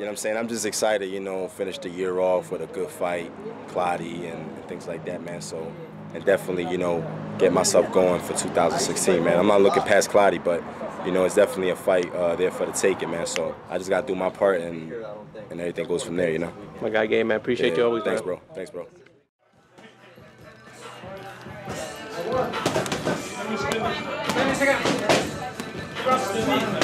know what I'm saying? I'm just excited, you know, finish the year off with a good fight, Clottey and things like that, man. So, and definitely, you know, get myself going for 2016, man. I'm not looking past Clottey, but, you know, it's definitely a fight uh, there for the taking, man. So I just got to do my part and, and everything goes from there, you know? My guy, game, man. Appreciate Yeah, you always, Thanks, man. bro. Thanks, bro. Alright. This round don't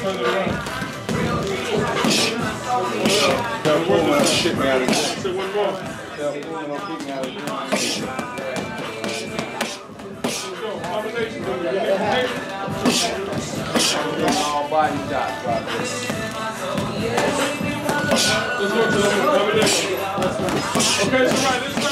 That woman kick me out of this. That woman will kick me out of this. All body shots. Let's go to the combination. Okay, so right, this round.